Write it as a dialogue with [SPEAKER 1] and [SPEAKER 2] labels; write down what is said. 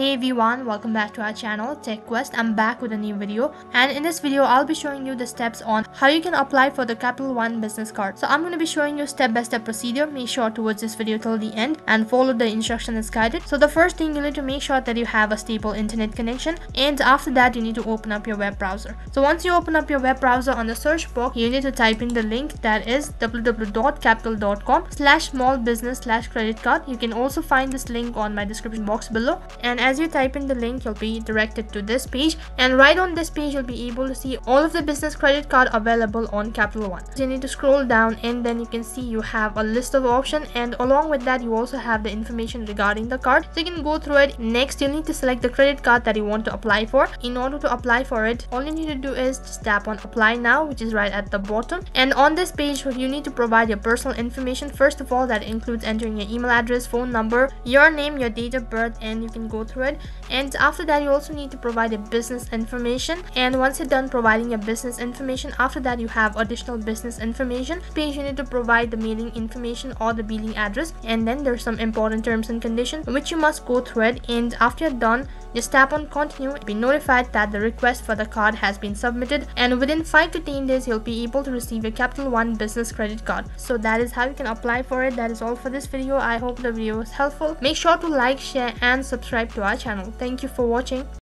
[SPEAKER 1] Hey everyone, welcome back to our channel TechQuest. I'm back with a new video and in this video I'll be showing you the steps on how you can apply for the Capital One business card. So I'm going to be showing you step-by-step -step procedure. Make sure to watch this video till the end and follow the instruction as guided. So the first thing you need to make sure that you have a stable internet connection and after that you need to open up your web browser. So once you open up your web browser on the search box you need to type in the link that is www.capital.com slash small business slash credit card. You can also find this link on my description box below and as you type in the link you'll be directed to this page and right on this page you'll be able to see all of the business credit card available on Capital One. So you need to scroll down and then you can see you have a list of options and along with that you also have the information regarding the card. So you can go through it. Next you need to select the credit card that you want to apply for. In order to apply for it all you need to do is just tap on apply now which is right at the bottom and on this page you need to provide your personal information. First of all that includes entering your email address, phone number, your name, your date of birth and you can go through it and after that you also need to provide a business information. And once you're done providing your business information after that you have additional business information page. You need to provide the mailing information or the billing address and then there's some important terms and conditions which you must go through it. And after you're done just tap on continue to be notified that the request for the card has been submitted and within 5 to 10 days you'll be able to receive your Capital One business credit card. So that is how you can apply for it. That is all for this video. I hope the video was helpful. Make sure to like, share and subscribe to our channel. Thank you for watching.